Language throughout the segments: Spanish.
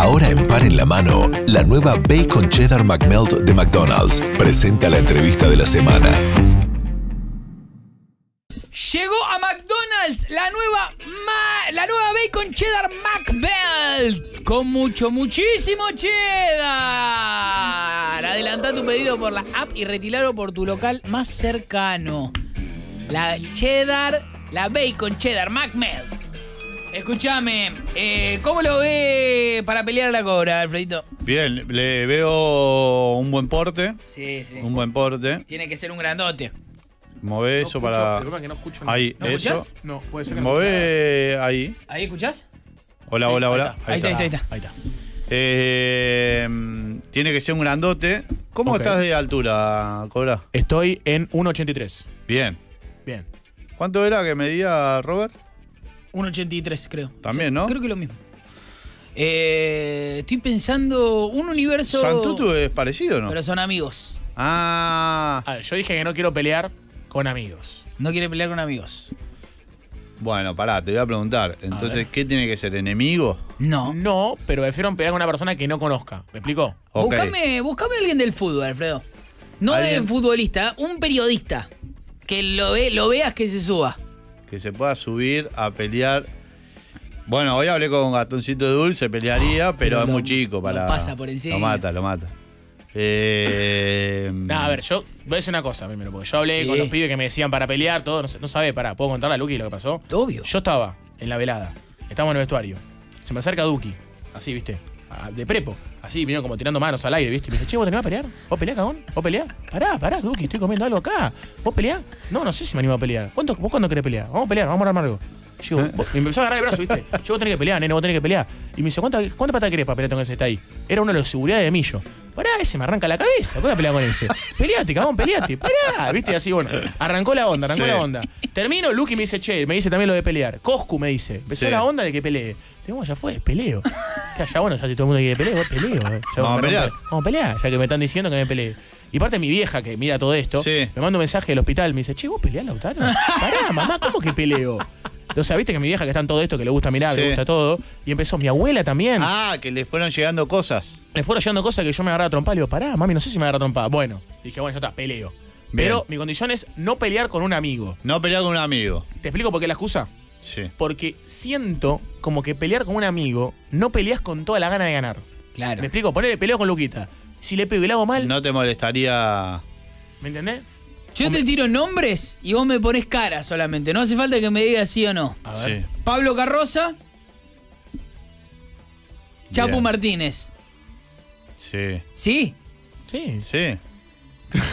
Ahora en par en la mano, la nueva Bacon Cheddar McMelt de McDonald's presenta la entrevista de la semana. Llegó a McDonald's la nueva la nueva bacon cheddar McBelt con mucho muchísimo cheddar. Adelanta tu pedido por la app y retíralo por tu local más cercano. La cheddar, la bacon cheddar McMelt. Escúchame, eh, ¿cómo lo ve para pelear a la cobra, Alfredito? Bien, le veo un buen porte. Sí, sí. Un buen porte. Tiene que ser un grandote. Mové eso para. Que no escucho nada. Ahí, ¿No eso. escuchás? No, puede ser que no Mové ahí. ¿Ahí escuchás? Hola, hola, hola. Ahí está, ahí está, ahí está. Ahí está. Eh, tiene que ser un grandote. ¿Cómo Ok. estás de altura, Cobra? Estoy en 1.83. Bien. Bien. ¿Cuánto era que medía Robert? 1.83 creo. También, Sí, ¿no? Creo que lo mismo. Eh, estoy pensando un universo... Santutu es parecido, ¿no? Pero son amigos. Ah. A ver, yo dije que no quiero pelear con amigos. No quiere pelear con amigos. Bueno, pará, te voy a preguntar. Entonces. ¿qué tiene que ser? ¿Enemigo? No. No, pero prefiero pelear con una persona que no conozca. ¿Me explico? Ok. Buscame, buscame a alguien del fútbol, Alfredo. No de futbolista, un periodista. Que lo, ve, lo veas que se suba. Que se pueda subir a pelear. Bueno, hoy hablé con Gatoncito de Dulce, pelearía, pero, Pero es lo- muy chico para. lo pasa por encima. Lo mata, lo mata. Eh, Nah, a ver, yo voy a decir una cosa primero, porque yo hablé Sí. con los pibes que me decían para pelear, todo, no, no sabe, pará, ¿puedo contarle a Lucky lo que pasó? Obvio. Yo estaba en la velada, estábamos en el vestuario. Se me acerca Duki, así, ¿viste? De prepo, así, vino como tirando manos al aire, ¿viste? Y me dice, che, ¿vos te animás a pelear? ¿Vos peleás, cagón? ¿Vos peleás? Pará, pará, Duki, estoy comiendo algo acá. ¿Vos peleás? No, no sé si me animo a pelear. ¿Cuánto, ¿Vos cuándo querés pelear? Vamos a pelear, vamos a armar algo. Yo, vos- me empezó a agarrar el brazo, ¿viste? Yo vos tenés que pelear, nene, vos tenés que pelear. Y me dice, ¿cuánta, cuánta plata querés para pelear con ese que está ahí? Era uno de los seguridad de Millo. Pará, ese me arranca la cabeza. ¿Cómo voy a pelear con ese? Peleate, cagón, peleate. Pará, ¿viste? Y así, bueno, arrancó la onda, arrancó Sí. la onda. Termino, Lucky me dice, che, me dice también lo de pelear. Coscu me dice, empezó Sí. la onda de que pelee. Digo, ya fue, peleo. Ya, ya, bueno, ya si todo el mundo quiere pelear, peleo. eh. Ya Vamos a pelear. Vamos a pelear, ya que me están diciendo que me pelee. Y aparte mi vieja que mira todo esto, Sí. me manda un mensaje del hospital, me dice, che, ¿vos peleás, Lautaro? Pará, mamá, ¿cómo que peleo? Entonces, viste que mi vieja que está en todo esto, que le gusta mirar, que Sí. le gusta todo, y empezó mi abuela también. Ah, que le fueron llegando cosas. Me fueron llegando cosas que yo me agarraba a trompar. Le digo, pará, mami, no sé si me agarra a trompar. Bueno, dije, bueno, ya está, peleo. Pero mi condición es no pelear con un amigo. No pelear con un amigo. ¿Te explico por qué la excusa? Sí. Porque siento como que pelear con un amigo no peleas con toda la gana de ganar. Claro. ¿Me explico? Ponerle peleo con Luquita. Si le pego y le hago mal, No te molestaría. ¿me entendés? Yo te tiro nombres y vos me pones cara solamente. No hace falta que me digas sí o no. A ver. Sí. Pablo Carroza, Chapu Bien. Martínez. Sí. ¿Sí? Sí. Sí.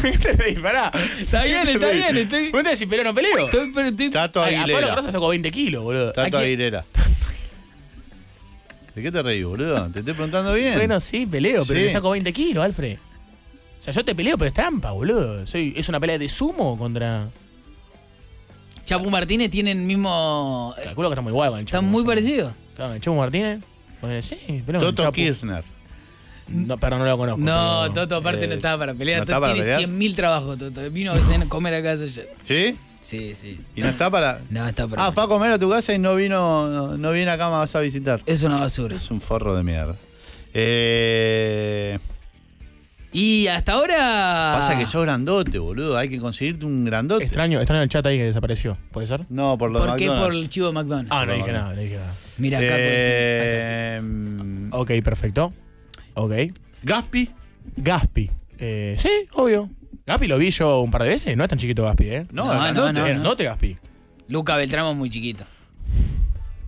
¿Qué te reís? Pará. Está bien, está bien, estoy- ¿Vos te si peleo o no peleo? Estoy- pero estoy- Tato Ay, a Pablo. Carroza sacó 20 kilos, boludo. Tato. Aguilera. ¿De qué te reís, boludo? Te estoy preguntando bien. Bueno, sí, peleo, pero Sí. le saco 20 kilos, Alfred. O sea, yo te peleo, pero es trampa, boludo. Soy, es una pelea de sumo contra. Chapu Martínez tienen el mismo. eh, Calculo que está muy guay con el Chapo. Están muy parecidos. Claro, el Chapo Martínez. Pues, sí, el Toto. Kirchner. No, pero no lo conozco. No, pero- Toto aparte eh, no estaba para pelear. ¿no está Toto para tiene pelear? 100.000 trabajos, Toto. Vino a comer a casa ayer. ¿Sí? Sí, sí. ¿Y no está para.? No, está para Ah, fue a comer a tu casa y no vino, no, no viene acá, me vas a visitar. Es una basura. Es un forro de mierda. Eh, Y hasta ahora. Pasa que sos grandote, boludo. Hay que conseguirte un grandote. Extraño, extraño el chat ahí que desapareció. ¿Puede ser? No, por lo ¿Por qué? Por el chivo de McDonald's. Ah, no No, dije nada, no dije nada. Mira acá. Eh, Ok, perfecto. Ok. Gaspi. Gaspi. Eh, sí, obvio. Gaspi lo vi yo un par de veces. No es tan chiquito Gaspi, ¿eh? No, No, es no, grandote. no, Es no. grandote Gaspi. Luca Beltramo es muy chiquito.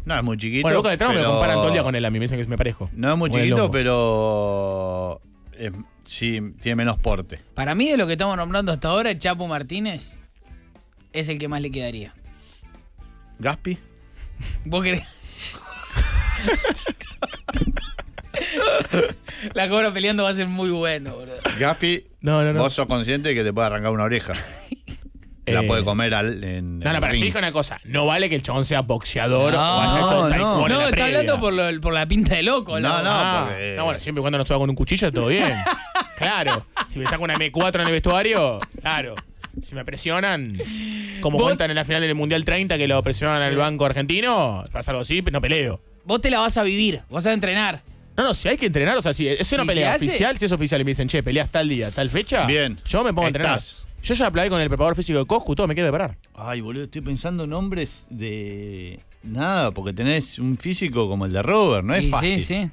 No, es muy chiquito. Bueno, Luca de Tramo me pero- comparan todo el día con él. A mí me dicen que me parejo. No es muy chiquito, pero. eh, sí, tiene menos porte. Para mí, de lo que estamos nombrando hasta ahora, el Chapo Martínez es el que más le quedaría. Gaspi. ¿Vos querés? La cobra peleando va a ser muy bueno, boludo. Gaspi. No, no, no. Vos sos consciente de que te puede arrancar una oreja. La Eh, puede comer al, en. No, no, pero ring. yo dije una cosa. No vale que el chabón sea boxeador No, o haya hecho no. taekwondo en No, la está hablando por, lo- por la pinta de loco. No, no. Ah, porque- no, bueno, siempre y cuando no se va con un cuchillo, todo bien. claro. Si me saco una M4 en el vestuario, claro. Si me presionan, como Vos- cuentan en la final del Mundial 30 que lo presionan al banco argentino, pasa algo así, no peleo. Vos te la vas a vivir, vas a entrenar. No, no, si hay que entrenar, o sea, si es una Si pelea hace- oficial, si es oficial y me dicen, che, peleas tal día, tal fecha, Bien. yo me pongo a entrenar. Estás. Yo ya hablé con el preparador físico de Coscu, todo me quiere preparar. Ay, boludo, estoy pensando nombres de. Nada, porque tenés un físico como el de Robert, no es Sí, fácil. Sí, sí.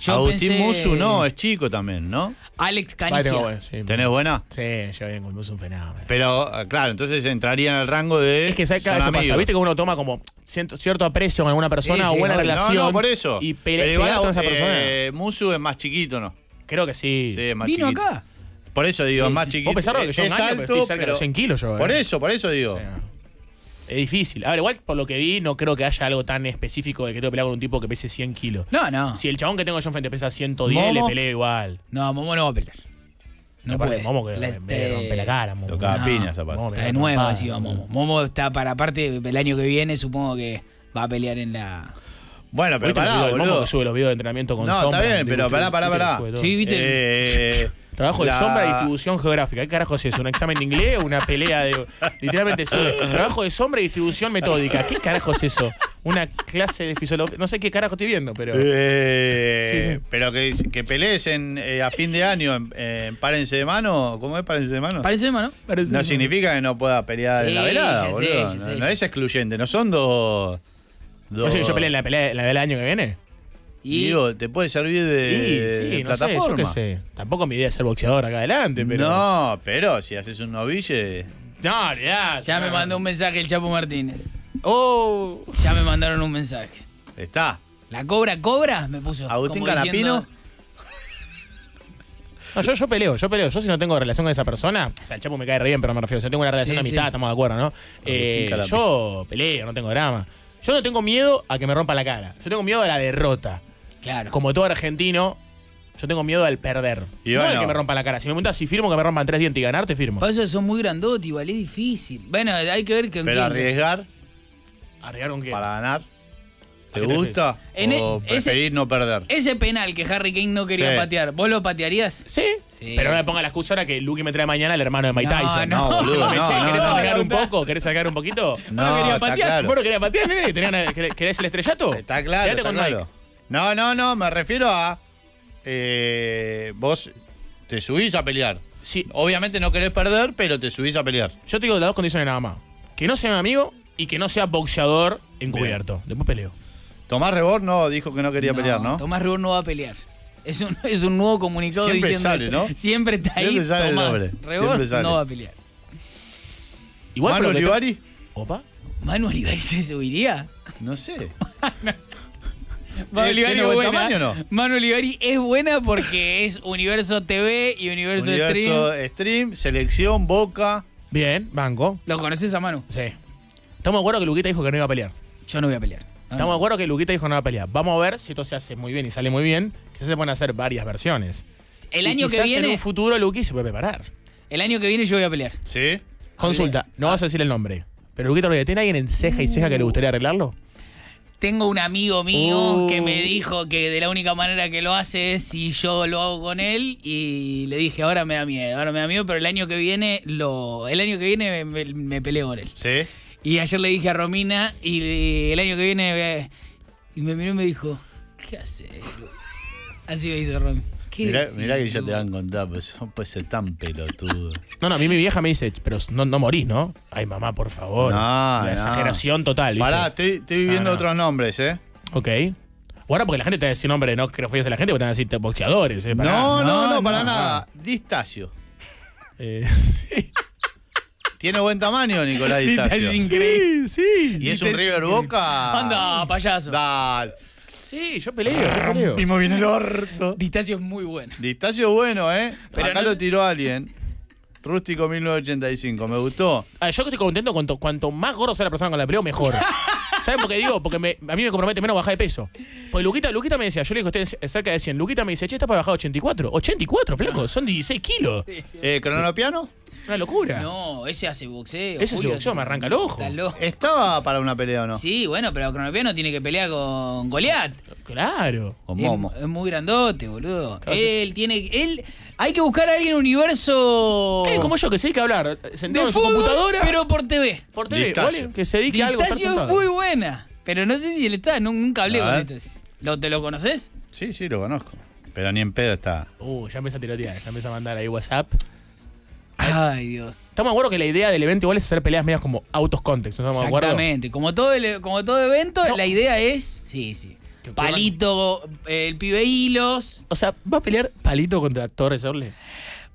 Yo Agustín pensé- Musu no, es chico también, ¿no? Alex Ahí tengo, Canigia. bueno, sí. ¿Tenés buena? Sí, yo bien con Musu un fenómeno. Pero, ah, claro, entonces entraría en el rango de. Es que ¿sabes qué son a veces pasa? Viste que uno toma como ciento- cierto aprecio con alguna persona Sí, o sí, buena obvio. relación. No, no, por eso. Y pele- Pero igual, con esa eh, persona. Musu es más chiquito, ¿no? Creo que sí. Sí, es más Vino chiquito. acá. Por eso digo, Sí, es más sí. chiquito. Vos pensás que yo es un año, pero estoy cerca de los 100 kilos yo, eh. Por eso, por eso digo. O sea, es difícil. A ver, igual por lo que vi, no creo que haya algo tan específico de que tengo que pelear con un tipo que pese 100 kilos. No, no. Si el chabón que tengo yo enfrente pesa 110, ¿Momo? le peleo igual. No, Momo no va a pelear. No Aparte, puede. Momo que me, me rompe la cara, Momo. Lo caga No. piña, esa parte. Momo me Está de nuevo trompada, encima Momo. Momo está para aparte el año que viene, supongo que va a pelear en la. Bueno, pero ¿Viste los pará, del Momo que sube los videos de entrenamiento con No, sombra? está bien, pero pará, pará, viste que pará. Sí, viste. Eh, Trabajo de la- sombra y distribución geográfica. ¿Qué carajo es eso? ¿Un examen de inglés o una pelea de. Literalmente. Trabajo de sombra y distribución metódica. ¿Qué carajo es eso? Una clase de fisiología. No sé qué carajo estoy viendo, pero. Eh, Sí, sí. Pero que, que pelees en, eh, a fin de año en, en Párense de Mano, ¿cómo es Párense de Mano? Parece ¿no? no significa que no pueda pelear en Sí, la velada, sé, boludo. no, sé. no es excluyente, no son dos. ¿No dos sé que yo peleé en la pelea la del año que viene? Y Digo, te puede servir de, Sí, sí, de no sé, yo plataforma. qué sé. Tampoco mi idea es ser boxeador acá adelante, pero. No, pero si haces un noville. No, ya. ya me mandó un mensaje el Chapo Martínez. Oh. Ya me mandaron un mensaje. Está. ¿La cobra cobra? Me puso. Agustín como diciendo- Canapino. No, yo, yo peleo, yo peleo. Yo si no tengo relación con esa persona, o sea, el chapo me cae re bien, pero me refiero, si no tengo una relación Sí, a mitad, sí. estamos de acuerdo, ¿no? Eh, yo peleo, no tengo drama. Yo no tengo miedo a que me rompa la cara. Yo tengo miedo a la derrota. Claro. Como todo argentino, yo tengo miedo al perder. Y no al bueno. que me rompa la cara. Si me preguntas si firmo que me rompan tres dientes y ganar, te firmo. Para eso son muy grandotes, igual es difícil. Bueno, hay que ver que Pero arriesgar ¿Arriesgar con qué? para ganar. ¿A ¿Te gusta? En ¿O e- ese- preferís no perder? Ese penal que Harry Kane no quería Sí. patear, ¿vos lo patearías? Sí. Sí. Pero no me ponga la excusa ahora que Lucky me trae mañana el hermano de Mike No, Tyson. no, boludo, Diciéndome, no, che, no, ¿querés no, no, un no. poco? ¿Querés sacar un poquito? No, quería está patear. claro. ¿Vos no querías patear, querés- ¿Querés el estrellato? Está claro, Quédate está con claro. Mike. No, no, no, me refiero a. eh, vos te subís a pelear. Sí. Obviamente no querés perder, pero te subís a pelear. Yo te digo las dos condiciones nada más. Que no sea mi amigo y que no sea boxeador encubierto. Después peleo. Tomás Rebor no dijo que no quería pelear, ¿no? Tomás Rebor no va a pelear. Es un, es un nuevo comunicado Siempre diciendo sale. ¿no? Siempre está ahí. Siempre sale el Tomás nombre. Rebor sale. no va a pelear. Igual Manu Olivari, Opa. ¿Manu Olivari se subiría? no sé. Manu Olivari ¿Tiene es buen buena. tamaño o no? Manu Olivari es buena porque es Universo TV y Universo, Universo Stream. Stream, selección, Boca. Bien, banco. ¿Lo conoces a Manu? Sí. Estamos de acuerdo que Luquita dijo que no iba a pelear. Yo no voy a pelear. No, Estamos de no. acuerdo que Luquita dijo que no va a pelear. Vamos a ver si esto se hace muy bien y sale muy bien. Quizás se pueden hacer varias versiones. El Y año que quizás viene, En un futuro Luqui se puede preparar. el año que viene yo voy a pelear. ¿Sí? Consulta, no vas a decir el nombre. Pero Luquita ¿tiene alguien en ceja y ceja que le gustaría arreglarlo? Tengo un amigo mío Uh. que me dijo que de la única manera que lo hace es si yo lo hago con él y le dije ahora me da miedo, ahora me da miedo, pero el año que viene lo, el año que viene me, me peleo con él. ¿Sí? Y ayer le dije a Romina y el año que viene eh, y me miró y me dijo ¿qué haces? Así me hizo Romy. ¿Qué Mirá, que ya te van a contar, pues no puede ser tan pelotudo. No, no, a mí mi vieja me dice, pero no, no morís, ¿no? Ay, mamá, por favor. No, La no. exageración total, ¿viste? Pará, estoy, estoy viendo No, no. otros nombres, ¿eh? Ok. Ahora porque la gente te va a decir nombre, no que no fíes a la gente, porque te van a decir boxeadores, ¿eh? Pará. No, no, no, no, para no. nada. Distacio. Eh, sí. Tiene buen tamaño, Nicolás Distacio. Es increíble. Sí, sí. ¿Y es un River Boca? Anda, payaso. Dale. Sí, yo peleo, yo peleo. Primo viene el orto. Distacio es muy bueno. Distacio bueno, ¿eh? Pero Acá no- lo tiró alguien. Rústico 1985, me gustó. Ah, yo estoy contento cuanto, cuanto más gordo sea la persona con la que peleo, mejor. ¿Saben por qué digo? Porque me- a mí me compromete menos bajar de peso. Porque Luquita, Luquita me decía, yo le digo, usted es cerca de 100. Luquita me dice, che, está para bajar 84. 84, flaco, son 16 kilos. Eh, ¿Cronopiano? Una locura. No, ese hace boxeo. Ese hace boxeo, me arranca el ojo. Está loco. ¿Estaba para una pelea o no? Sí, bueno, pero Cronopiano tiene que pelear con Goliat. Claro. Con Es, Momo. es muy grandote, boludo. Claro. Él tiene. Él. Hay que buscar a alguien universo. Eh, como yo, que sé que hablar sentado de en su fútbol, computadora. Pero por TV. por TV. ¿vale? Que se dedique a algo. es sentado. muy buena. Pero no sé si él está. nu- Nunca hablé con ver. Distacio. ¿Lo, ¿Te lo conoces? Sí, sí, lo conozco. Pero ni en pedo está. Uh, ya empieza a tirotear, ya empieza a mandar ahí WhatsApp. Ay, Dios. Estamos de acuerdo que la idea del evento igual es hacer peleas medias como autos context, ¿no estamos de acuerdo? Exactamente. Como todo, el- como todo evento, No. la idea es. Sí, sí. Palito, el pibe hilos. O sea, ¿va a pelear Palito contra Torres Orle?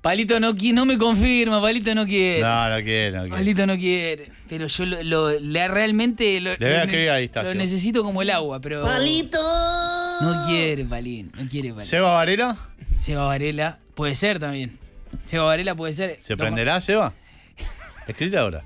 Palito no, qui- no me confirma, Palito no quiere. No, no quiere, no quiere. Palito no quiere. Pero yo lo, lo- le- realmente lo, Le voy a lo- escribir a distancia. lo necesito como el agua, pero. ¡Palito! No quiere, Palín. No quiere, Palín. ¿Seba Varela? Seba Varela. Puede ser también. Seba Varela puede ser. ¿Se Lo- prenderá, Seba? Escribe ahora.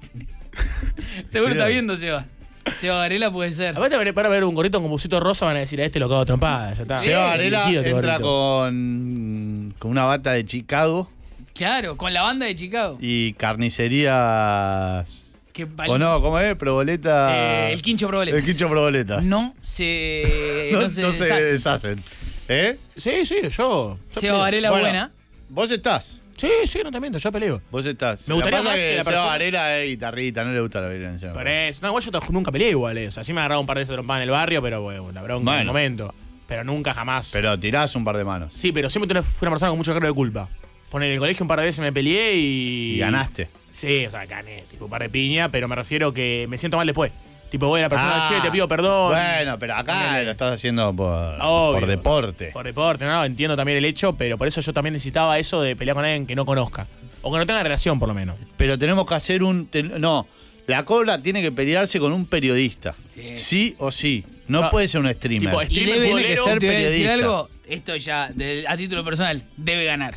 Seguro está viendo, Seba. Seba Varela puede ser. Aparte, para ver un gorrito con busito rosa van a decir a este lo cago trompada, ya está. Seba Varela Dirigido este entra gorrito. con, con una bata de Chicago Claro, con la banda de Chicago. y carnicerías. Que ¿O no? ¿Cómo es? Proboleta. Eh, el quincho proboletas. El quincho proboletas. No se. no, no se, no se deshace. deshacen. ¿Eh? Sí, sí, yo. yo Seba. Varela Bueno, buena. Vos estás. Sí, sí, no te miento, yo peleo. Vos estás. Me gustaría más que la persona- Varela es guitarrita, no le gusta la violencia. Por eso. No, igual yo nunca peleé igual, eh. O sea, sí me agarraba un par de trompadas en el barrio, pero bueno, la bronca en el Bueno. momento. Pero nunca jamás. Pero tirás un par de manos. Sí, pero siempre fui una persona con mucho cargo de culpa. Poner en el colegio un par de veces me peleé y. Y ganaste. Sí, o sea, gané, tipo un par de piña, pero me refiero que me siento mal después. Tipo, voy a la persona, Ah, che, te pido perdón. Bueno, pero acá Ponele. lo estás haciendo por, Obvio. por deporte. Por deporte, no, entiendo también el hecho, pero por eso yo también necesitaba eso de pelear con alguien que no conozca. O que no tenga relación, por lo menos. Pero tenemos que hacer un. ten- no, la cobra tiene que pelearse con un periodista. Sí. Sí, o sí. No puede ser un streamer. tipo, Y streamer debe, tiene que futbolero, ser te voy a decir periodista. algo. Esto ya, de- a título personal, debe ganar.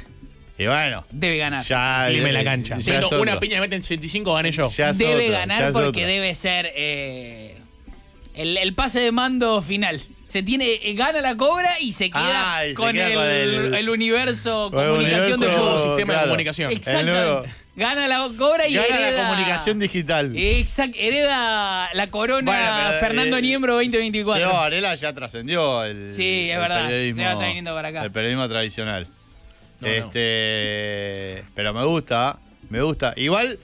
Y bueno, Debe ganar. ya. En la eh, cancha. ya una piña, meten 85, gané yo. Ya es debe otro, ya ganar es porque otro. debe ser eh, el, el pase de mando final. Se tiene, eh, gana la cobra y se queda, Ah, y se con, queda el, con el- el universo con el comunicación de universo, fútbol. sistema de comunicación. Nuevo. Exactamente. Gana la cobra y Gana hereda, la comunicación digital. Exacto, hereda la corona Bueno, pero, Fernando eh, Niembro 2024. Seba Varela ya trascendió el. Sí, es el verdad. periodismo- Seba está viniendo para acá. El periodismo tradicional. No, no. este. Pero me gusta, me gusta. Igual,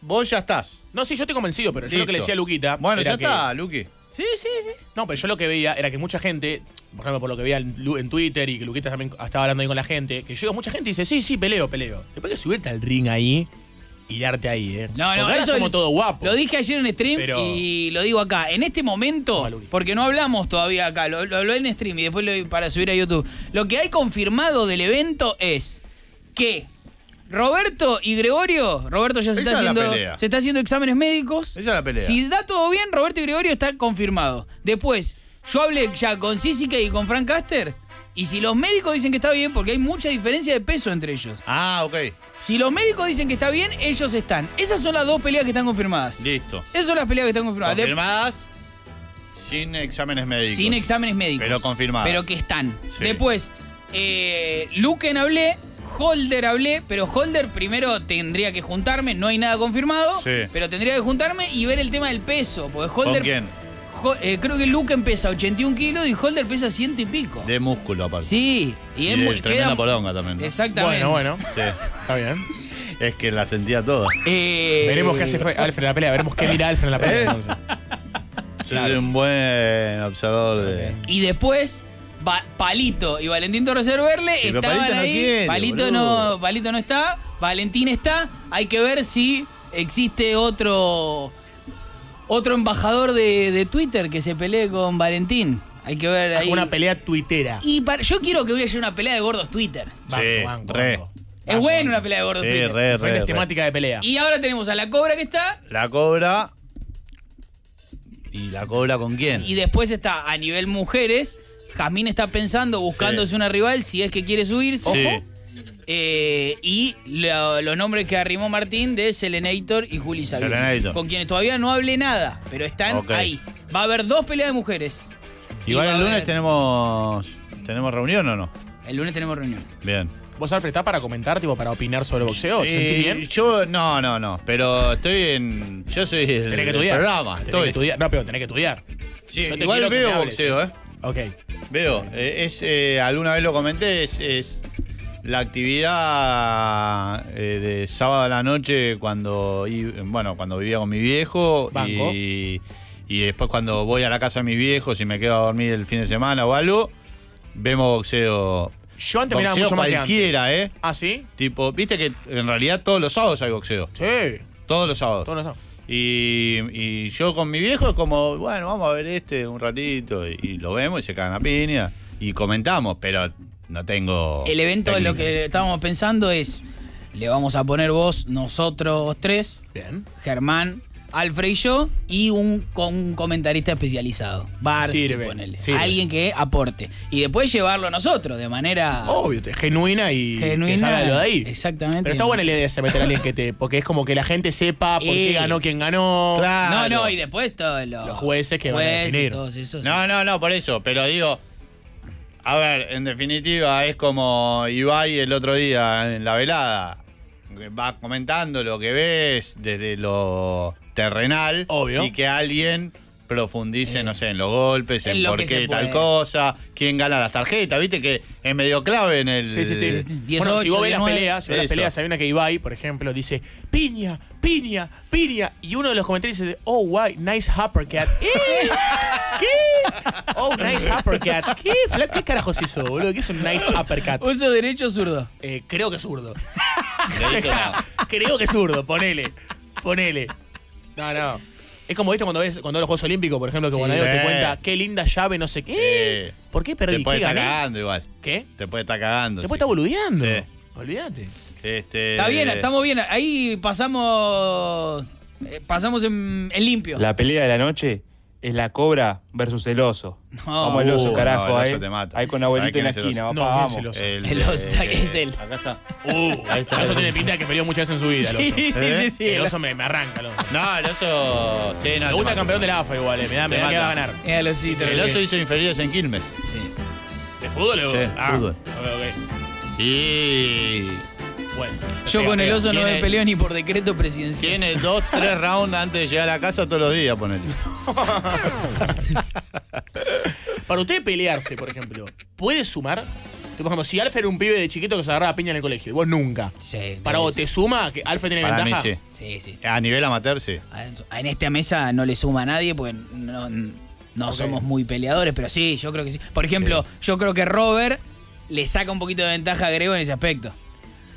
vos ya estás. No, sí, yo estoy convencido, pero yo lo que le Listo. decía a Luquita. Bueno, ya que- está, Luqui. Sí, sí, sí. No, pero yo lo que veía era que mucha gente, por ejemplo, por lo que veía en Twitter y que Luquita también estaba hablando ahí con la gente, que llega mucha gente y dice, sí, sí, peleo, peleo. Después de subirte al ring ahí y darte ahí, ¿eh? No, Porque no, ahora eso somos lo- todos guapos. Lo dije ayer en stream Pero- y lo digo acá. En este momento, porque no hablamos todavía acá, lo, lo hablé en stream y después lo para subir a YouTube. Lo que hay confirmado del evento es que Roberto y Gregorio, Roberto ya se Esa está haciendo se está haciendo exámenes médicos. Esa es la pelea. Si da todo bien, Roberto y Gregorio está confirmado. Después, yo hablé ya con Sisica y con Frank Caster. Y si los médicos dicen que está bien, porque hay mucha diferencia de peso entre ellos. Ah, ok. Si los médicos dicen que está bien, ellos están. Esas son las dos peleas que están confirmadas. Listo. Esas son las peleas que están confirmadas. Confirmadas sin exámenes médicos. sin exámenes médicos. Pero confirmadas. Pero que están. Sí. Después, eh, Luken hablé, Holder hablé, pero Holder primero tendría que juntarme, no hay nada confirmado, Sí. pero tendría que juntarme y ver el tema del peso. Porque Holder. ¿Con quién? Eh, creo que Luken pesa 81 kilos y Holder pesa ciento y pico. De músculo, aparte. Sí, y, Y es de muy. tremenda queda- poronga también. ¿no? Exactamente. Bueno, bueno, Sí. está bien. Es que la sentía toda. Eh, Veremos qué hace Fre- Alfred en la pelea, veremos qué mira Alfred en la pelea. ¿Eh? entonces. Yo soy un buen observador de. Y después, Va- Palito y Valentín Torres pero estaban Palito no ahí. quiere, Palito, boludo. no, Palito no está. Valentín está. Hay que ver si existe otro otro embajador de, de Twitter que se pelee con Valentín. Hay que ver ahí. Una pelea tuitera. Y para- yo quiero que hubiera una pelea de gordos Twitter. Sí, banco, re. Es buena una pelea de gordos Sí, Twitter. re, re, re. temáticas de pelea. Y ahora tenemos a la cobra que está. La cobra. ¿Y la cobra con quién? Y después está a nivel mujeres. Jazmín está pensando, buscándose Sí. una rival si es que quiere subirse. Sí. Eh, y lo- los nombres que arrimó Martín de Selenator y Juli. Selenator. Con quienes todavía no hablé nada, pero están ahí. Va a haber dos peleas de mujeres. Igual el lunes haber- tenemos. ¿Tenemos reunión o no? El lunes tenemos reunión. Bien. ¿Vos, Alfred, estás para comentar, tipo, para opinar sobre boxeo? ¿Te sentís Eh, bien? Yo, no, no, no. Pero estoy en. Yo soy el, Tenés que el estudiar. programa. Tenés Estoy. que estudiar. No, pero tenés que estudiar. Sí, igual veo boxeo, ¿eh? Ok. Veo. Eh, es, eh, alguna vez lo comenté, es, es la actividad eh, de sábado a la noche cuando, bueno, cuando vivía con mi viejo Banco. y, y después cuando voy a la casa de mis viejos y me quedo a dormir el fin de semana o algo, vemos boxeo. Yo antes miraba boxeo mucho más que antes. cualquiera, ¿eh? ¿Ah, sí? Tipo, viste que en realidad todos los sábados hay boxeo. Sí. Todos los sábados. Todos los sábados. Y, y yo con mi viejo es como, bueno, vamos a ver este un ratito. Y, y lo vemos y se cagan a piña. Y comentamos, pero no tengo. El evento de lo técnica. que estábamos pensando es, le vamos a poner vos, nosotros tres, Bien. Germán, Alfred y yo, y un, con un comentarista especializado. Barsky, Sirve, ponele. sirve. Alguien que aporte. Y después llevarlo nosotros de manera Obvio, genuina y genuina. que salga de lo de ahí. Exactamente. Pero está buena la idea de ese meter a alguien que te. Porque es como que la gente sepa por qué Eh. ganó quien ganó. Claro. No, no, y después todos los, Los jueces que van a definir. todos esos. No, no, no, por eso. Pero digo, a ver, en definitiva, es como Ibai el otro día en la velada. Va comentando lo que ves desde lo terrenal. Obvio. Y que alguien profundice, Eh. no sé, en los golpes, En en, lo por qué tal cosa, quién gana las tarjetas. Viste que es medio clave en el. Sí, sí, sí. sí. bueno, si 18, vos ves las 19. peleas, si ves las peleas, hay una que Ibai, por ejemplo, dice piña, piña, piña. Y uno de los comentarios dice, oh, guay, nice uppercut. ¿Eh? ¿Qué? Oh, nice uppercut. ¿Qué? ¿Qué carajos hizo, boludo? ¿Qué es un nice uppercut? ¿Uso derecho o zurdo? Eh, creo que zurdo. Creo que zurdo, ponele. Ponele. No, no. Es como viste cuando ves cuando ves los Juegos Olímpicos, por ejemplo, que Sí. Bonadeo te cuenta qué linda llave, no sé qué. Sí. ¿Por qué perdí? Te puede ¿Qué estar gané? cagando igual. ¿Qué? Te puede estar cagando. Después sí. está boludeando. Sí. Olvídate. Este, Está bien, estamos bien. Ahí pasamos. eh, pasamos en, en limpio. La pelea de la noche es la cobra versus el oso. No. Vamos el oso, Uh, carajo, no, el ahí. oso te mata. Ahí con abuelito ¿Sabés en la esquina, papá, No, vamos. es el oso. El oso, que es él. Acá está. Uh, Ahí está. el oso tiene pinta de que peleó muchas veces en su vida, el oso. Sí, sí, ¿Eh? sí, sí. El oso me, me arranca, el oso. No, el oso. Sí, no, Me gusta mata. el campeón de la AFA igual, eh, me da, me da que va a ganar. El osito. El lo oso hizo inferiores en Quilmes. Sí. ¿De fútbol o? Sí, ah, fútbol. ok, ok. Y. Bueno. Yo con el oso no me peleo ni por decreto presidencial. Tiene dos, tres rounds antes de llegar a la casa todos los días, ponele. Para usted pelearse, por ejemplo, ¿puede sumar? Por ejemplo, si Alfa era un pibe de chiquito que se agarraba piña en el colegio y vos nunca. Sí, Para vos, ¿te suma que Alfa tiene Para mí ventaja? sí. Sí, sí. A nivel amateur, sí. En esta mesa no le suma a nadie porque no, no somos muy peleadores, pero sí, yo creo que sí. Por ejemplo, yo creo que Robert le saca un poquito de ventaja a Grego en ese aspecto.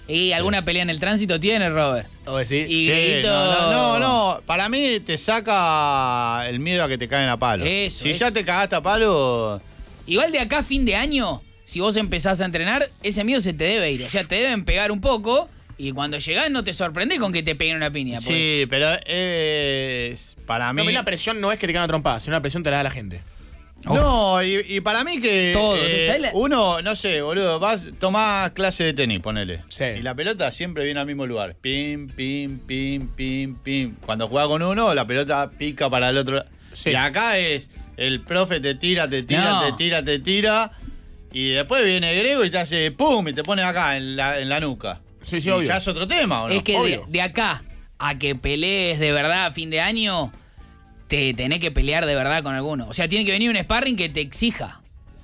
Y alguna pelea en el tránsito tiene Robert. ¿O? Y Sí, Greguito- no, no, no, no. Para mí te saca el miedo a que te caen a palo. Eso, si eso. ya te cagaste a palo. Igual de acá a fin de año, si vos empezás a entrenar, ese miedo se te debe ir. O sea, te deben pegar un poco y cuando llegás no te sorprende con que te peguen una piña. porque- Sí, pero es. Para mí. No, a mí la presión no es que te caigan a trompadas, sino la presión te la da la gente. No, y, y para mí que Todo, eh, ¿sabes la- uno, no sé, boludo, vas, tomás clase de tenis, ponele. Sí. Y la pelota siempre viene al mismo lugar. Pim, pim, pim, pim, pim. Cuando juega con uno, la pelota pica para el otro. Sí. Y acá es, el profe te tira, te tira, No. te tira, te tira. Y después viene Grego y te hace pum y te pone acá en la, en la nuca. Sí, sí, Y obvio. Ya es otro tema, ¿o no? Es que de, de acá a que pelees de verdad a fin de año, te tenés que pelear de verdad con alguno. O sea, tiene que venir un sparring que te exija.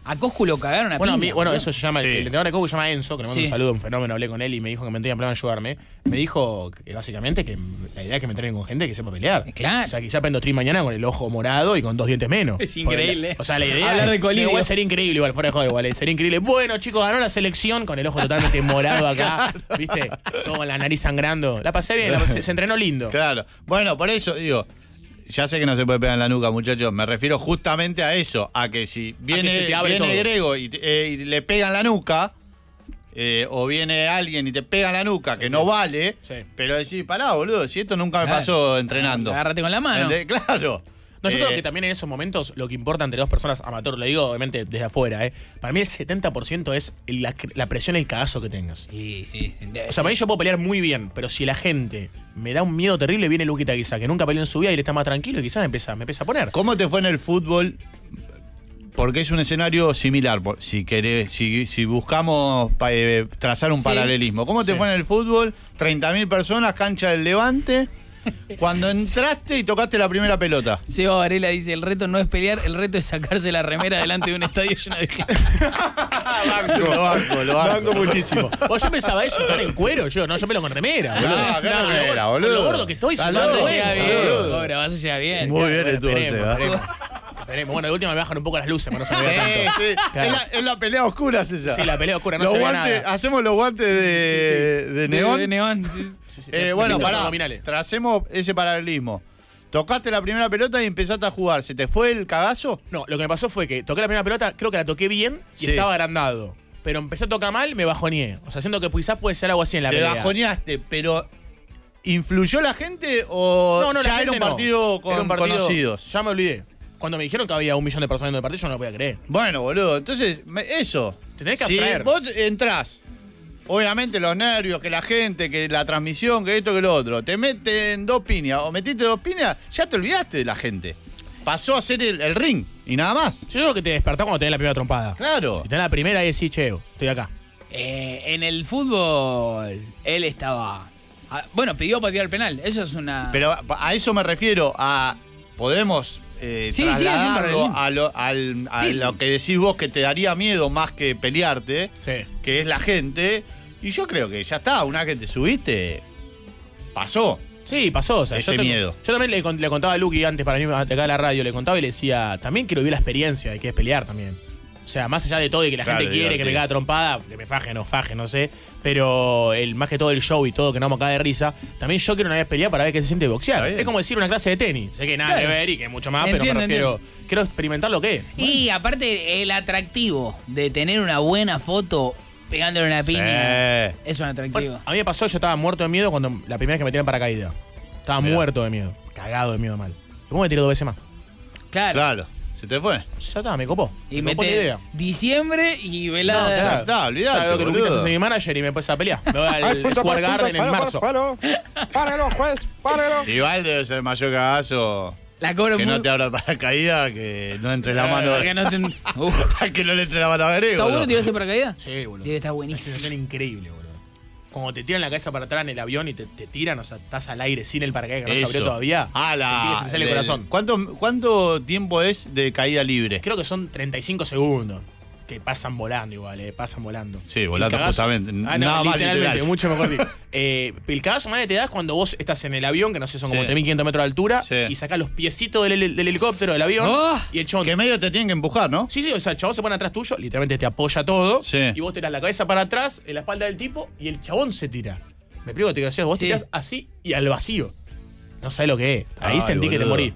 A Coscu lo cagaron a Bueno, a piña, mí- bueno, eso se llama. Sí. El entrenador de Coco se llama Enzo, que le mando Sí. un saludo, un fenómeno. Hablé con él y me dijo que me tenía en ayudarme. Me dijo que básicamente que la idea es que me entrenen con gente que sepa pelear. Eh, claro. O sea, quizá aprendo stream mañana con el ojo morado y con dos dientes menos. Es increíble. La- o sea, la idea. Hablar de colidio. igual sería increíble, igual, fuera de juego, igual. eh, Sería increíble. Bueno, chicos, ganó la selección con el ojo totalmente morado acá. ¿Viste? Todo con la nariz sangrando. La pasé bien, la pasé- se entrenó lindo. Claro. Bueno, por eso digo, ya sé que no se puede pegar en la nuca, muchachos. Me refiero justamente a eso, a que si viene, abre viene. Grego y, eh, y le pega en la nuca, eh, o viene alguien y te pega en la nuca, que no vale, Sí. pero decís, pará, boludo, si esto nunca me Claro. pasó entrenando. Agárrate con la mano. Claro. No, yo Eh, creo que también en esos momentos lo que importa entre dos personas amateur, lo digo obviamente desde afuera, ¿eh? para mí el 70% es la, la presión y el cagazo que tengas. Sí, sí. sí, O sea, para mí yo puedo pelear muy bien, pero si la gente me da un miedo terrible, viene Luquita quizá, que nunca peleó en su vida y le está más tranquilo y quizás me empieza, me empieza a poner. ¿Cómo te fue en el fútbol? Porque es un escenario similar, si querés, si, si buscamos pa- eh, trazar un Sí. paralelismo. ¿Cómo te Sí. fue en el fútbol? 30.000 personas, cancha del Levante. Cuando entraste y tocaste la primera pelota. Seba Varela dice, el reto no es pelear, el reto es sacarse la remera delante de un estadio lleno de gente. Lo banco, lo banco. muchísimo. Vos yo pensaba eso, estar en cuero, yo, no, yo pelo con remera, boludo. No, qué No, remera, boludo. Lo gordo que estoy, loco. Vas a llegar bien. Cobra, vas a llegar bien. Muy bien esperemos, Seba. Esperemos. Esperemos. Bueno, de última me bajan un poco las luces para no saber Sí, tanto. sí. Claro. Es, la, es la pelea oscura es esa. Sí, la pelea oscura, no Los se ve guantes- nada. Hacemos los guantes de, de neón. De neón, sí. Sí, sí. Eh, bueno, pará. Tracemos ese paralelismo. Tocaste la primera pelota y empezaste a jugar. ¿Se te fue el cagazo? No, lo que me pasó fue que toqué la primera pelota, creo que la toqué bien y Sí. estaba agrandado. Pero empecé a tocar mal, me bajoneé. O sea, siento que quizás puede ser algo así en la te pelea. bajoneaste, pero ¿influyó la gente o No, no, la ya era gente un no. partido con Era un partido- conocidos? Ya me olvidé. Cuando me dijeron que había un millón de personas en el partido, yo no lo podía creer. Bueno, boludo, entonces, me- eso. Te tenés que si abstraer. vos entrás, obviamente los nervios, que la gente, que la transmisión, que esto, que lo otro, te meten dos piñas o metiste dos piñas, ya te olvidaste de la gente. Pasó a ser el, el ring y nada más. Yo creo que te despertás cuando tenés la primera trompada. Claro. Si tenés la primera y decís, che, estoy acá. Eh, en el fútbol, él estaba. ah, Bueno, pidió patear el penal. Eso es una. Pero a- a eso me refiero, a podemos eh, Sí, sí, trasladarlo a, lo, al- a Sí. lo que decís vos que te daría miedo más que pelearte, que es la gente. Y yo creo que ya está, una vez que te subiste, pasó. Sí, pasó. O sea, Ese yo, miedo. yo también le, le contaba a Lucky antes para venir acá a la radio, le contaba y le decía, también quiero vivir la experiencia de que es pelear también. O sea, más allá de todo y que la Claro, gente quiere que me caga trompada, que me faje, no faje, no sé. Pero el, más que todo el show y todo, que no me cae de risa, también yo quiero una vez pelear para ver qué se siente boxear. Es como decir una clase de tenis. Sé que nada Claro. que ver y que mucho más, Entiendo, pero me refiero. Quiero experimentar lo que es. Y aparte, el atractivo de tener una buena foto pegándole una piña. Sí. Es un atractivo. Bueno, a mí me pasó, yo estaba muerto de miedo cuando la primera vez que me tiré en paracaídas. Estaba muerto de miedo. Cagado de miedo mal. ¿Y cómo me tiré dos veces más? claro. Claro, se te fue. Ya está, me copó. Y me copó la mete idea. diciembre y No, velada. Ya claro. está, olvidate, veo que Luquitas boludo. es mi manager y me empieza a pelear. Me voy al punto Square Garden en marzo. palo. Páralo, juez, páralo. Igual debe ser el mayor cagazo La cobro que muy- no te abra para caída, que no entre la mano. Que no te- Uf. que no le entre la mano a Grego. ¿Está bueno ¿no? tirarse paracaídas? Sí, boludo. Debe estar buenísimo. increíble, boludo. Cuando te tiran la cabeza para atrás en el avión y te, te tiran, o sea, estás al aire sin el paracaídas que no se abrió todavía. Ah, la. se te sale el corazón. ¿Cuánto, ¿Cuánto tiempo es de caída libre? Creo que son 35 segundos. Que pasan volando igual, eh, pasan volando. Sí, volando cagazo- justamente. Ah, no, Nada más literalmente, literal. mucho mejor dicho. Eh, el cagazo más que te das cuando vos estás en el avión, que no sé, son como Sí. 3.500 metros de altura, Sí. y sacás los piecitos del, hel- del helicóptero, del avión, Oh. y el chabón Que medio te tienen que empujar, ¿no? Sí, sí, o sea, el chabón se pone atrás tuyo, literalmente te apoya todo. Sí. Y vos tirás la cabeza para atrás, en la espalda del tipo, y el chabón se tira. Me explico, te decías, vos Sí. tirás así y al vacío. No sabes lo que es. Ahí Ay, sentí que te boludo.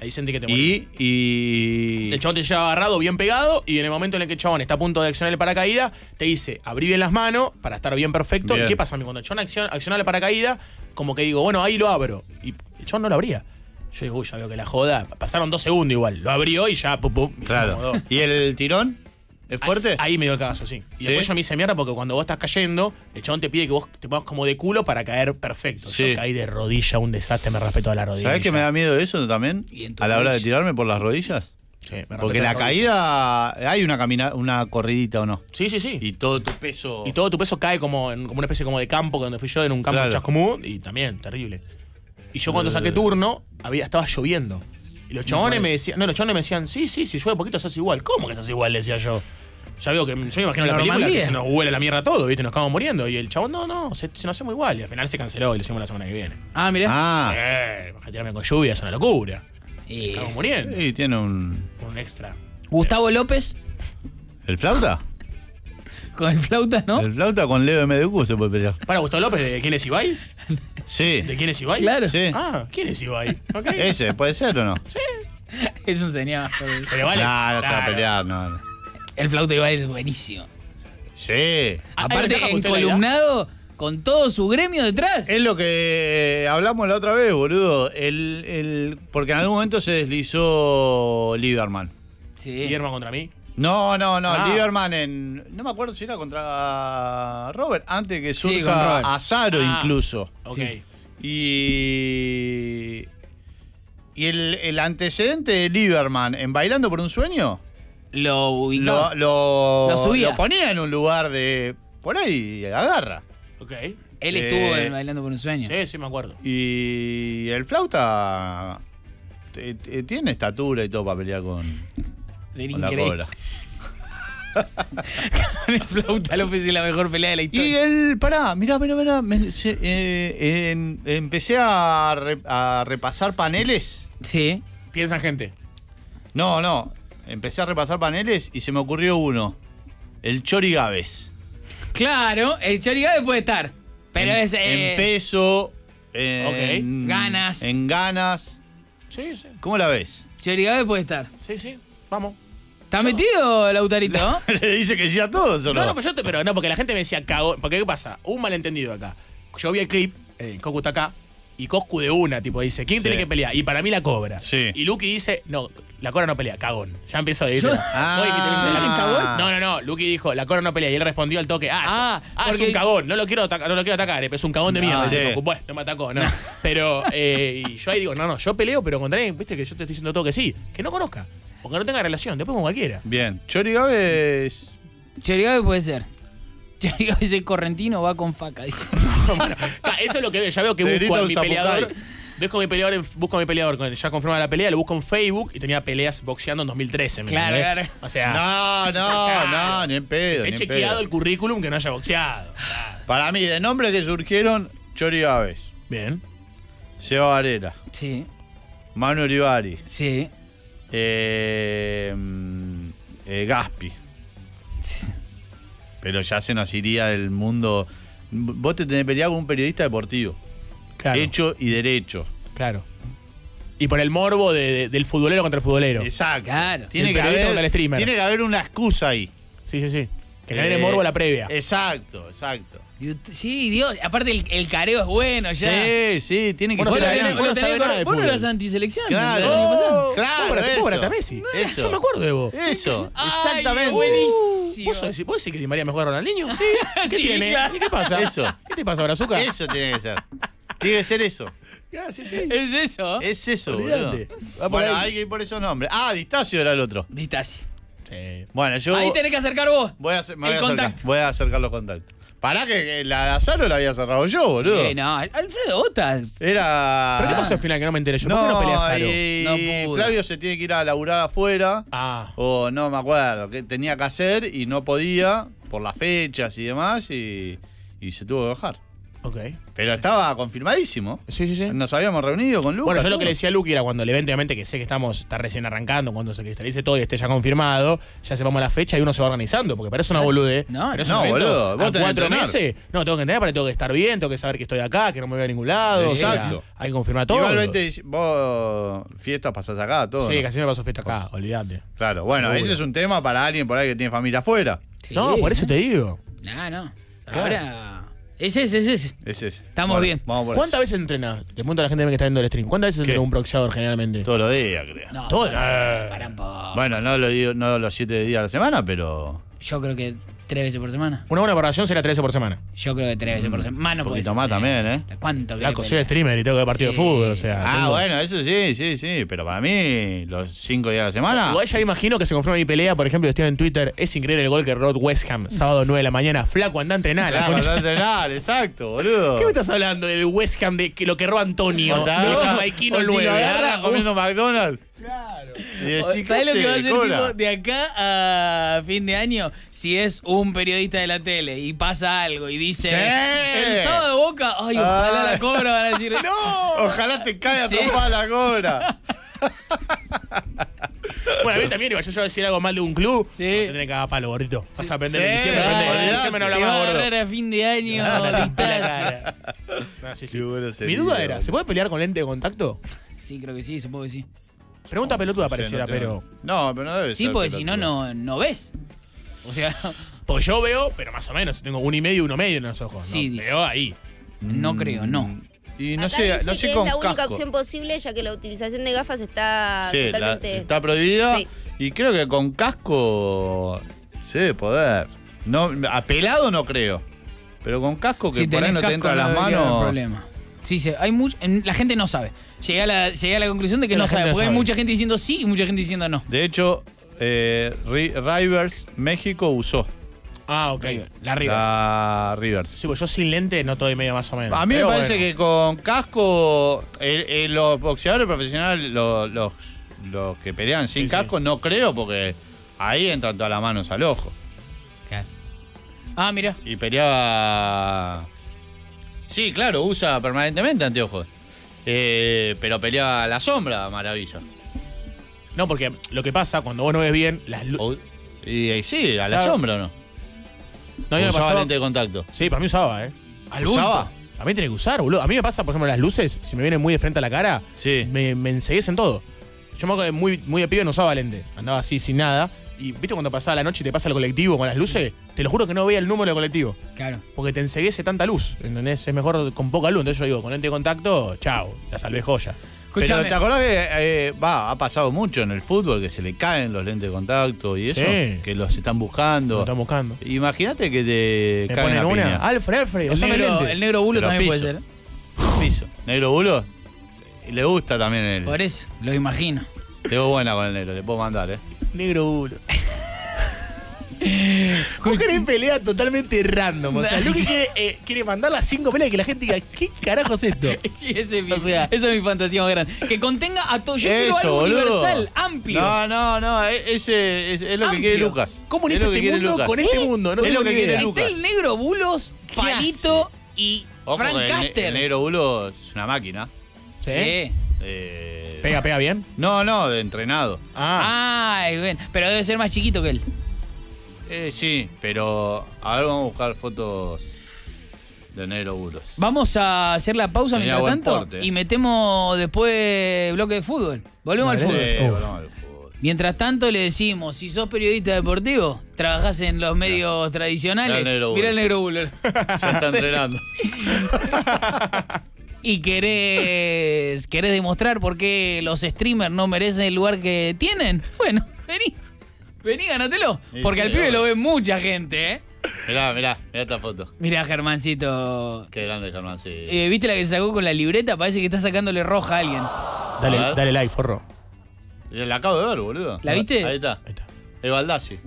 Ahí sentí que te. Y. y... El chabón te lleva agarrado, bien pegado, y en el momento en el que el chabón está a punto de accionar el paracaídas, te dice, abrí bien las manos para estar bien perfecto. Bien. ¿Y qué pasa a mí? Cuando el chabón acciona, acciona el paracaídas, como que digo, bueno, ahí lo abro. Y el chabón no lo abría. Yo digo, uy, ya veo que la joda. Pasaron dos segundos igual. Lo abrió y ya, pum, pum. y Claro. ¿Y el tirón? ¿Es fuerte? Ahí, ahí me dio el cagazo, sí. Y ¿Sí? después yo me hice mierda porque cuando vos estás cayendo, el chabón te pide que vos te pongas como de culo para caer perfecto. Sí. Yo caí de rodilla, un desastre, me respeto a la rodilla. ¿Sabés que me da miedo eso también? Y en tu A la hora de tirarme por las rodillas. Sí, me Porque la caída. Hay una camina, una corridita o no. Sí, sí, sí. Y todo tu peso. Y todo tu peso cae como en como una especie como de campo, donde fui yo, en un campo Claro. en Chascomún, y también, terrible. Y yo cuando saqué turno, había, estaba lloviendo. Y los chabones me decían, no, los chabones me decían, sí, sí, si llueve poquito se hace igual. ¿Cómo que se hace igual? Le decía yo. Ya veo que yo me imagino la película Normandía. que se nos huele la mierda todo, ¿viste? Nos acabamos muriendo. Y el chabón, no, no, se, se nos hacemos igual. Y al final se canceló y lo hicimos la semana que viene. Ah, mirá. Ah. Sí, tirarme con lluvia, es una locura. Y- Estamos muriendo. Sí, tiene un. Un extra. Gustavo López ¿El flauta? Con el flauta, ¿no? El flauta con Leo MDQ se puede pelear. Para Gustavo López, ¿de quién es Ibai? Sí. ¿De quién es Ibai? Claro. Sí. Ah, ¿quién es Ibai? Ese, ¿puede ser o no? Es un señor. Pero vale. no, no se va a pelear, no. no. El flauta igual es buenísimo. Sí. Ah, ¿hay Aparte, encolumnado con todo su gremio detrás. Es lo que hablamos la otra vez, boludo. El, el, porque en algún momento se deslizó Lieberman. Sí. Guillermo contra mí. No, no, no. Ah. Lieberman en. No me acuerdo si era contra Robert, antes que Sí, surja Robert. Azaro Ah. incluso. Ok. Sí. Y. Y el, el antecedente de Lieberman en Bailando por un Sueño Lo ubicó. lo, lo, Lo subía. lo ponía en un lugar de. Por ahí, agarra. Ok. Él Eh, estuvo en Bailando por un sueño. Sí, sí, me acuerdo. Y el flauta. te- te- Tiene estatura y todo para pelear con, Sería con la increíble. cobra. el flauta López es la mejor pelea de la Y historia. el. Pará, mirá, mirá, mirá. me- se- eh, en- empecé a, re- a repasar paneles. Sí. Piensa gente. No, no. Empecé a repasar paneles y se me ocurrió uno. El Chori Gávez. Claro, el Chorigabe puede estar. Pero en, es. eh, en peso. En Ganas. En ganas. Sí, sí. ¿Cómo la ves? Chorigabe puede estar. Sí, sí. Vamos. ¿Está metido, Lautarito? Le dice que sí a todos, ¿o no? No, no, pero, yo te- pero no, porque la gente me decía cagón. Porque ¿qué pasa? Hubo un malentendido acá. Yo vi el clip, eh, Coscu está acá, y Coscu de una, tipo, dice, ¿quién Sí. tiene que pelear? Y para mí la cobra. Sí. Y Lucky dice, no, la cobra no pelea, cagón. Ya empiezo a decir. Ah. No, no, no. Lucky dijo, la cobra no pelea. Y él respondió al toque, ah, Ah, es- ah, es un cagón. No lo quiero atacar, no lo quiero atacar, eh, pero es un cagón de No, mierda. sí. Bueno, no me atacó, no. pero, eh, y yo ahí digo, no, no, yo peleo, pero contra alguien, viste que yo te estoy diciendo todo que sí. Que no conozca. O que no tenga relación, después con cualquiera. Bien. Chori Gávez. Chorigabe puede ser. Chorigabe es correntino, va con faca, dice. Bueno, ca- eso es lo que veo. Ya veo que Te busco a mi zapucay. peleador. Busco a mi peleador, en- busco a mi peleador ya confirmada la pelea, lo busco en Facebook y tenía peleas boxeando en 2013. ¿me Claro, entendés? claro. O sea, No, no, no, ni en pedo. he ni en chequeado pedo. el currículum que no haya boxeado. Para mí, de nombres que surgieron, Chori Gávez, Bien. Seba Varela, Sí, Manu Olivari, sí. Eh, eh, Gaspi. Pero ya se nos iría del mundo. Vos te tenés pelear con un periodista deportivo. Claro. Hecho y derecho. Claro. Y por el morbo de- de- del futbolero contra el futbolero. Exacto. Claro. Tiene El que, haber, contra el streamer. tiene que haber una excusa ahí. Sí, sí, sí. Que genere Eh, morbo la previa. Exacto, exacto. Sí, Dios. Aparte, el, el careo es bueno ya. Sí, sí, tiene que Vos Vos ser vos vos de Vos no eras antiselección. Claro. Oh, claro, ¿Vos vos para Messi? Eso. Yo me acuerdo de vos. Eso, Ay, exactamente. buenísimo. ¿Vos decís, ¿Vos decís que Di María mejor a Ronaldinho? Sí. ¿Qué Sí, tiene? claro. ¿Y qué pasa? Eso. ¿Qué te pasa, Brazuca? Eso tiene que ser. Tiene que ser eso. Ah, sí, sí. Es eso. Es eso. Va por Bueno, ahí. hay que ir por esos nombres. Ah, Distacio era el otro. Distasi. Sí. Bueno, yo Ahí tenés que acercar vos. voy a, hacer- me el voy, a acercar, voy a acercar los contactos. Pará que, la de Azaro la había cerrado yo, boludo. Sí, no, Alfredo Botas. Era. ¿Pero qué pasó al final que no me enteré yo? ¿Por qué no peleas Aro? y No. Flavio se tiene que ir a laburar afuera. Ah. O no me acuerdo, que tenía que hacer y no podía por las fechas y demás y, y se tuvo que bajar. Ok. Pero estaba confirmadísimo. Sí, sí, sí. Nos habíamos reunido con Lucas. Bueno, yo lo que le decía a Lucky era cuando el evento, obviamente, que sé que estamos, está recién arrancando, cuando se cristalice todo y esté ya confirmado, ya sepamos la fecha y uno se va organizando, porque parece una bolude. No, pero no, boludo, vos a cuatro entrenar. meses. No, tengo que entrenar, pero tengo que estar bien, tengo que saber que estoy acá, que no me voy a ningún lado. Exacto. hay que confirmar todo. Igualmente, vos fiestas pasás acá, todo. Sí, ¿no? casi me pasó fiesta acá, olvídate. Claro, bueno, Seguro. ese es un tema para alguien por ahí que tiene familia afuera. Sí. No, por eso te digo. No, no. Claro. Ahora. Es ese, es ese. Es ese. Estamos Bueno, bien. Vamos por ¿Cuántas veces entrenas? Le pregunto a la gente que está viendo el stream. ¿Cuántas veces entrena un boxeador generalmente? Todos los días, creo. No, Todo. para, para un poco. Bueno, no lo digo, no los siete días a la semana, pero. Yo creo que tres veces por semana. Una buena preparación será tres veces por semana. Yo creo que tres veces por semana. Más no Un puede poquito más también, ¿eh? ¿Cuánto? Flaco, querés soy streamer y tengo que ver partido Sí, de fútbol, o sea. Ah, tengo- bueno, eso sí, sí, sí. Pero para mí, los cinco días a la semana. Igual ya imagino que se confirma mi pelea, por ejemplo, estoy en Twitter, es increíble el gol que Rod West Ham, sábado 9 de la mañana, flaco, anda a entrenar. la Claro, concha. entrenar, exacto, boludo. ¿Qué me estás hablando del West Ham de que lo que roba Antonio? ¿Está? del No. jamaiquino O si lo 9. agarra- Agarran comiendo McDonald's. ¿Sabes lo ¿qué que va a hace, hacer tipo, de acá a fin de año? Si es un periodista de la tele y pasa algo y dice Sí. el sábado de boca, ay, ojalá Ay. la cobra van a decir. ¡No! Ojalá te caiga Sí. trompada la cobra. Bueno, a mí también, igual yo, yo decir algo mal de un club, Sí. no te tenés que cagar palo, gordito. Vas a aprender en Sí, diciembre, ay, aprender. en diciembre no Te habla va más a gordo. agarrar a fin de año Ah, la-. Ah, sí, sí. Bueno Mi duda era. ¿se puede pelear con lente de contacto? Sí, creo que sí, supongo que sí. Pregunta pelotuda Sí, pareciera, pero... No, pero no debe Sí, ser porque si no, no, no ves. O sea, Pues yo veo, pero más o menos, tengo uno y medio y uno medio en los ojos. Sí, ¿no? dice. Veo ahí. no creo, no. Y no Acá sé, dice no sé que con es la única casco. opción posible, ya que la utilización de gafas está Sí, la- totalmente. está prohibida. Sí. Y creo que con casco se debe poder. No, apelado no creo. Pero con casco que Si por ahí tenés no te casco, entra a no las debería haber manos. problema. Sí, sí, hay mucho, en- la gente no sabe. Llegué a la, llegué a la conclusión de que Que no sabe, porque hay mucha gente diciendo sí y mucha gente diciendo no. De hecho, eh, Ri- Rivers México usó Ah, ok. La Rivers. la Rivers. Sí, pues yo sin lente no estoy medio más o menos. A mí me parece bueno. que con casco, los boxeadores profesionales, los, los, los que pelean sin Sí, casco, no creo porque ahí entran todas las manos al ojo. Ah, mira. Y peleaba. Sí, claro, usa permanentemente anteojos. Eh, pero peleaba a la sombra, maravilla. No, porque lo que pasa cuando vos no ves bien, las luces. Y, y sí, a la Claro. sombra o no. No, me Usaba pasaba- lente de contacto. Sí, para mí usaba, ¿eh? Al ¿Usaba? A mí tiene que usar, boludo. A mí me pasa, por ejemplo, las luces, si me vienen muy de frente a la cara, Sí. me, me enseguecen todo. Yo me acuerdo que muy, muy de pibe no usaba lente. Andaba así sin nada. Y viste cuando pasaba la noche y te pasa el colectivo con las luces, te lo juro que no veía el número del colectivo. Claro. Porque te enseguece tanta luz. ¿Entendés? Es mejor con poca luz. Entonces yo digo, con lente de contacto, chao, la salvé joya. Pero Escúchame. ¿te acordás que eh, va, ha pasado mucho en el fútbol que se le caen los lentes de contacto y eso? Sí. Que los están buscando. Lo están buscando. Imagínate que te Me caen ponen una. piña. Alfred, Alfred, El negro, lente. el negro bulo Pero también piso. puede ser. Piso. ¿Negro bulo? Le gusta también el. Por eso, lo imagino. Tengo buena con el negro, le puedo mandar, ¿eh? Negro bulo. Vos querés pelea totalmente random. O sea, Luke quiere, eh, quiere mandar las cinco peleas y que la gente diga, ¿qué carajo es esto? Sí, ese es mi, O sea- esa es mi fantasía más grande. Que contenga a todo. Yo quiero Eso, algo boludo. universal, amplio. No, no, no, e- ese es, es lo que Amplio. quiere Lucas. ¿Cómo Es uniste lo que este quiere mundo Lucas. con este ¿Eh? mundo? No Es tengo lo ni que quiere. Lucas. Está el negro bulos, ¿Qué palito y Ojo, Frank que el, ne- Caster. el negro bulo es una máquina. ¿Sí? Sí. Eh, ¿Pega, pega bien? No, no, de entrenado. Ah. Ay, bien. Pero debe ser más chiquito que él. Eh, sí, pero a ver, vamos a buscar fotos de negro bulos. Vamos a hacer la pausa Tenía mientras tanto porte. y metemos después bloque de fútbol. Volvemos al fútbol. Uf. volvamos al fútbol. Mientras tanto le decimos, si sos periodista deportivo, trabajás en los medios tradicionales, Mirá el negro mira el negro bulo. Ya está entrenando. y querés, querés demostrar por qué los streamers no merecen el lugar que tienen, bueno, vení. Vení, ganátelo. Sí, Porque sí, al pibe lo ve mucha gente, ¿eh? Mirá, mirá, mirá esta foto. Mirá, Germancito. Qué grande, Germán, sí. Eh, ¿Viste la que sacó con la libreta? Parece que está sacándole roja a alguien. Dale, A dale like, forro. La acabo de ver, boludo. ¿La viste? Ahí está. Ahí está. Es Baldassi.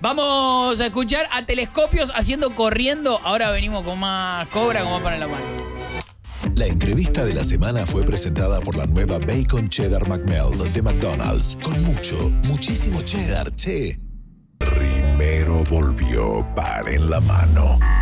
Vamos a escuchar a Telescopios haciendo corriendo. Ahora venimos con más cobra, como para la mano. La entrevista de la semana fue presentada por la nueva Bacon Cheddar McMelt de McDonald's. Con mucho, muchísimo cheddar, che. Primero volvió par en la mano.